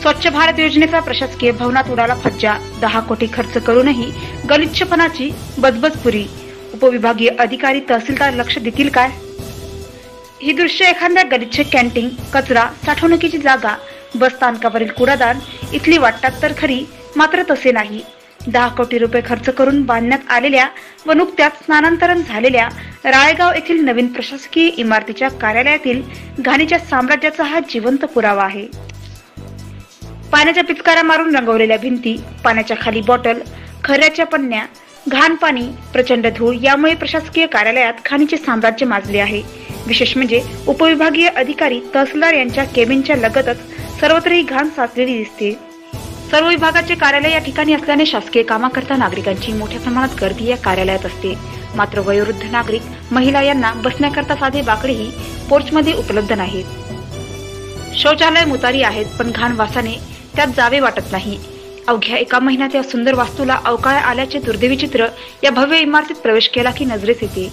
स्वच्छ भारत योजनेचा प्रशासकीय भवनात उडाला फज्जा. दहा कोटी खर्च करूनही गलिच्छपणाची बजबजपुरी. उपविभागीय अधिकारी तहसीलदार लक्ष देतील काय? ही दृश्य एखाद्या गलिच्छ कॅन्टीन कचरा साठवणुकीची जागा बस स्थानकावरील कुडादान इथली वाटतात तर खरी मात्र तसे नाही. दहा कोटी रुपये खर्च करून बांधण्यात आलेल्या व नुकत्याच स्नानांतरण झालेल्या राळेगाव येथील नवीन प्रशासकीय इमारतीच्या कार्यालयातील घाणीच्या साम्राज्याचा हा जिवंत पुरावा आहे. पाण्याच्या पिचकाऱ्या मारून रंगवलेल्या भिंती पाण्याच्या खाली बॉटल खऱ्याच्या पन्न्या घाण पाणी प्रचंड धूळ यामुळे प्रशासकीय कार्यालयात खाणीचे साम्राज्य माजले आहे. विशेष म्हणजे उपविभागीय अधिकारी तहसीलदार यांच्या केबिनच्या लगतच सर्वत्र ही घाण साचलेली दिसते. सर्व विभागाचे कार्यालय या ठिकाणी असल्याने शासकीय कामाकरता नागरिकांची मोठ्या प्रमाणात गर्दी या कार्यालयात असते. मात्र वयोवृद्ध नागरिक महिला यांना बसण्याकरता साधे बाकडेही पोर्चमध्ये उपलब्ध नाहीत. शौचालय मुतारी आहेत पण घाण वासाने त्यात जावे वाटत नाही. अवघ्या एका महिन्यात या सुंदर वास्तूला अवकाळ आल्याचे दुर्दैवी चित्र या भव्य इमारतीत प्रवेश केला की नजरेस येते.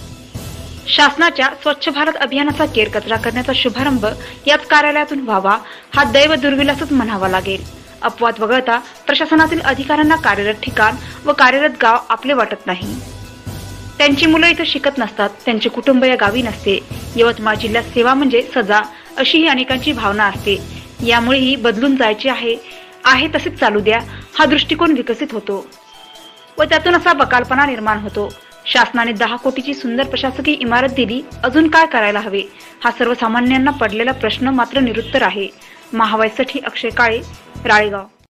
शासनाच्या स्वच्छ भारत अभियानाचा केर कचरा करण्याचा शुभारंभ याच कार्यालयातून व्हावा हा दैव दुर्विलासच म्हणावा लागेल. अपवाद वगळता प्रशासनातील अधिकाऱ्यांना कार्यरत ठिकाण व कार्यरत गाव आपले वाटत नाही. त्यांची मुलं इथं शिकत नसतात त्यांचे कुटुंब या गावी नसते. यवतमाळ जिल्ह्यात सेवा म्हणजे सजा अशी ही अनेकांची भावना असते. यामुळे ही बदलून जायची आहे आहे तसेच चालू द्या. हा दृष्टिकोन विकसित होतो. व त्यातून असा बकालपणा निर्माण होतो. शासनाने दहा कोटीची सुंदर प्रशासकीय इमारत दिली अजून काय करायला हवे? हा सर्वसामान्यांना पडलेला प्रश्न मात्र निरुत्तर आहे. महावाईसाठी अक्षय काळे राळेगाव.